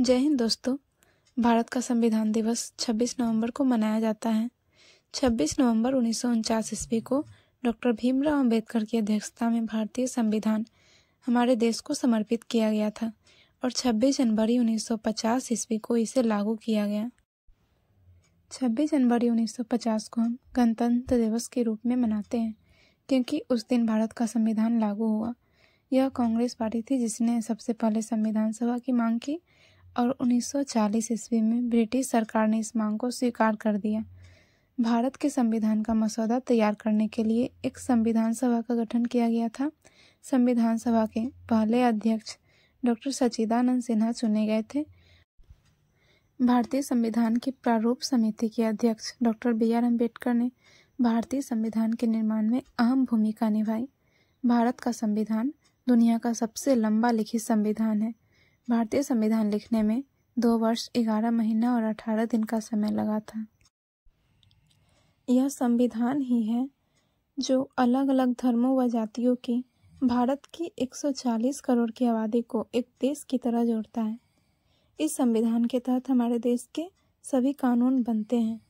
जय हिंद दोस्तों। भारत का संविधान दिवस 26 नवंबर को मनाया जाता है। 26 नवंबर उन्नीस सौ उनचास ईस्वी को डॉक्टर भीमराव अंबेडकर की अध्यक्षता में भारतीय संविधान हमारे देश को समर्पित किया गया था और 26 जनवरी 1950 ईस्वी को इसे लागू किया गया। 26 जनवरी 1950 को हम गणतंत्र दिवस के रूप में मनाते हैं, क्योंकि उस दिन भारत का संविधान लागू हुआ। यह कांग्रेस पार्टी थी जिसने सबसे पहले संविधान सभा की मांग की और 1940 ईस्वी में ब्रिटिश सरकार ने इस मांग को स्वीकार कर दिया। भारत के संविधान का मसौदा तैयार करने के लिए एक संविधान सभा का गठन किया गया था। संविधान सभा के पहले अध्यक्ष डॉक्टर सचिदानंद सिन्हा चुने गए थे। भारतीय संविधान की प्रारूप समिति के अध्यक्ष डॉक्टर बी आर अंबेडकर ने भारतीय संविधान के निर्माण में अहम भूमिका निभाई। भारत का संविधान दुनिया का सबसे लंबा लिखित संविधान है। भारतीय संविधान लिखने में दो वर्ष, ग्यारह महीना और अठारह दिन का समय लगा था। यह संविधान ही है जो अलग अलग धर्मों व जातियों की, भारत की 140 करोड़ की आबादी को एक देश की तरह जोड़ता है। इस संविधान के तहत हमारे देश के सभी कानून बनते हैं।